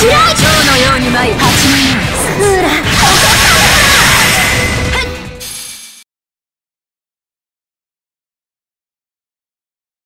今日のように舞い。八人